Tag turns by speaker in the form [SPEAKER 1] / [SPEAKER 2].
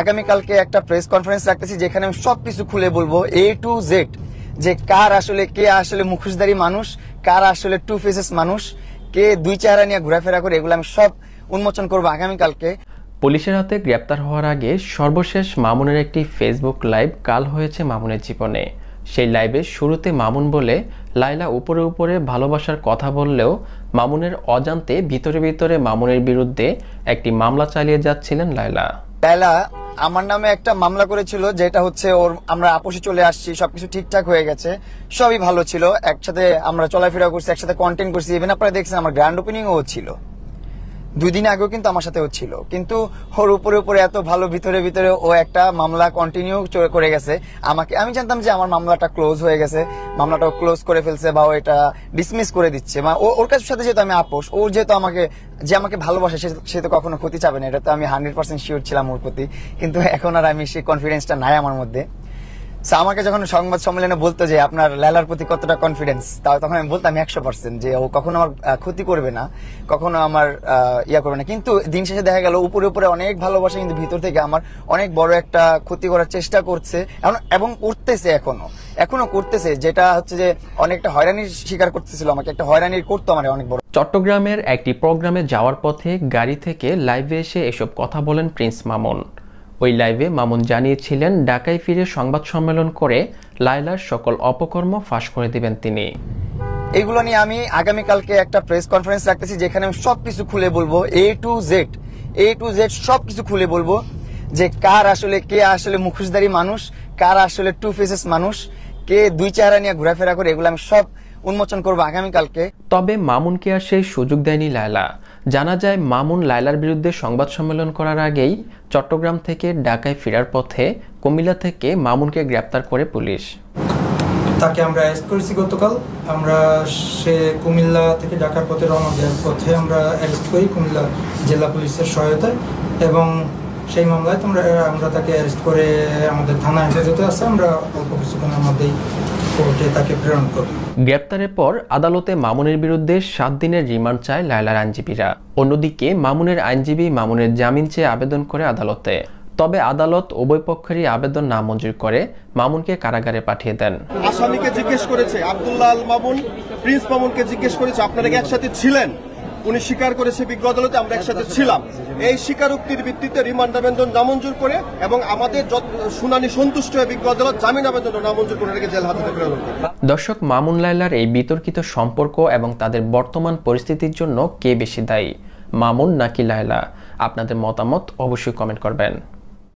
[SPEAKER 1] আগামীকালকে একটা press conference রাখতেছি যেখানে আমি সবকিছু খুলে বলব এ টু জেড যে কার আসলে, কে আসলে মুখোশধারী মানুষ, কার আসলে টু ফেসেস মানুষ, কে দুই চেহারা নিয়ে ঘোরাফেরা করে, এগুলো আমি সব উন্মোচন করব আগামীকালকে।
[SPEAKER 2] পুলিশের হাতে গ্রেপ্তার হওয়ার আগে সর্বশেষ মামুনের একটি ফেসবুক লাইভ কাল হয়েছে মামুনের জীবনে। সেই লাইভে শুরুতে মামুন বলে লাইলা উপরে উপরে ভালোবাসার কথা বললেও মামুনের অজান্তে ভিতরে ভিতরে মামুনের বিরুদ্ধে একটি মামলা চালিয়ে যাচ্ছিলেন লাইলা
[SPEAKER 1] লাইলা আমার নামে একটা মামলা করেছিল যেটা হচ্ছে ওর আমরা আপোষে চলে আসছি, সবকিছু ঠিকঠাক হয়ে গেছে, সবই ভালো ছিল, একসাথে আমরা চলাফেরা করছি, একসাথে কন্টেন্ট করছি ইভেন আপনারা দেখছেন আমার গ্র্যান্ড ওপেনিং ও ছিল। দুই দিন আগেও কিন্তু আমার সাথে হচ্ছিল কিন্তু ওর উপরে উপরে এত ভালো ভিতরে ভিতরে ও একটা মামলা কন্টিনিউ করে গেছে। আমাকে আমি জানতাম যে আমার মামলাটা ক্লোজ হয়ে গেছে। মামলাটা ক্লোজ করে ফেলছে বা ও এটা ডিসমিস করে দিচ্ছে। ও- ওর কাছে সাথে যেহেতু আমি আপোষ, ও যেহেতু আমাকে যে আমাকে ভালোবাসে, সে তো কখনো ক্ষতি চাবে না। এটা তো আমি হান্ড্রেড পার্সেন্ট শিওর ছিলাম ওর প্রতি। কিন্তু এখন আর আমি সেই কনফিডেন্সটা নাই আমার মধ্যে। আমাকে যখন সংবাদ সম্মেলনে বলতো যে আপনার লেলার প্রতি কতটা কনফিডেন্স তাও তখন আমি বলতাম একশো পার্সেন্ট যে ও কখনো আমার ক্ষতি করবে না, কখনো আমার ইয়া করবে না। কিন্তু দিন শেষে দেখা গেল উপরে উপরে অনেক ভালোবাসা কিন্তু ভিতর থেকে আমার অনেক বড় একটা ক্ষতি করার চেষ্টা করছে এবং করতেছে এখনও। এখনও করতেছে, যেটা হচ্ছে যে অনেকটা হয়রানির শিকার করতেছিল আমাকে, একটা হয়রানির করতো আমার অনেক বড়।
[SPEAKER 2] চট্টগ্রামের একটি প্রোগ্রামে যাওয়ার পথে গাড়ি থেকে লাইভে এসে এসব কথা বলেন প্রিন্স মামুন। ওই লাইভে মামুন জানিয়েছিলেন ঢাকায় ফিরে সংবাদ সম্মেলন করে লাইলার সকল অপকর্ম ফাঁস করে দিবেন তিনি।
[SPEAKER 1] এগুলো নিয়ে আমি আগামীকালকে একটা প্রেস কনফারেন্স রাখতেছি যেখানে আমি সবকিছু খুলে বলব A to Z A to Z সবকিছু খুলে বলব যে কার আসলে কে আসলে মুখোশধারী মানুষ কার আসলে টু ফেসেস মানুষ কে দুই চেহারা নিয়ে ঘোরাফেরা করে এগুলো আমি সব উন্মোচন করব আগামীকালকে।
[SPEAKER 2] তবে মামুনকে আর সেই সুযোগ দেয়নি লায়লা। জানা যায়, মামুন লায়লার বিরুদ্ধে সংবাদ সম্মেলন করার আগেই চট্টগ্রাম থেকে ঢাকায় ফেরার পথে কুমিল্লা থেকে মামুনকে গ্রেপ্তার করে পুলিশ।
[SPEAKER 3] তাকে আমরা অ্যারেস্ট করেছি গতকাল। আমরা সে কুমিল্লা থেকে ঢাকার পথে রওনা দেওয়ার পথে আমরা অ্যারেস্ট করি কুমিল্লা জেলা পুলিশের সহায়তায় এবং সেই মামলায় তোমরা, আমরা তাকে অ্যারেস্ট করে আমাদের থানায় হেফাজতে আছে। আমরা অল্প কিছুক্ষণের মধ্যেই কোর্টে তাকে প্রেরণ করবে
[SPEAKER 2] গ্রেপ্তারের পর আদালতে মামুনের বিরুদ্ধে সাত দিনের রিমান্ড চায় লায়লার আইনজীবীরা। অন্যদিকে মামুনের আইনজীবী মামুনের জামিন চেয়ে আবেদন করে আদালতে। তবে আদালত উভয় পক্ষেরই আবেদন নামঞ্জুর করে মামুনকে কারাগারে পাঠিয়ে দেন।
[SPEAKER 4] আসামিকে জিজ্ঞেস করেছে আব্দুল্লাহ আল মামুন প্রিন্স মামুনকে জিজ্ঞেস করেছে আপনারা কি একসাথে ছিলেন? উনি স্বীকার করেছে বিজ্ঞ আদালতে আমরা একসাথে ছিলাম। এই স্বীকারোক্তির ভিত্তিতে রিমান্ড আবেদন নামঞ্জুর করে এবং আমাদের শুনানি সন্তুষ্ট হয়ে বিজ্ঞ আদালত জামিন আবেদন নামঞ্জুর করে রেখে জেল হাজতে প্রেরণ
[SPEAKER 2] দর্শক, মামুন লাইলার এই বিতর্কিত সম্পর্ক এবং তাদের বর্তমান পরিস্থিতির জন্য কে বেশি দায়ী, মামুন নাকি লাইলা আপনাদের মতামত অবশ্যই কমেন্ট করবেন।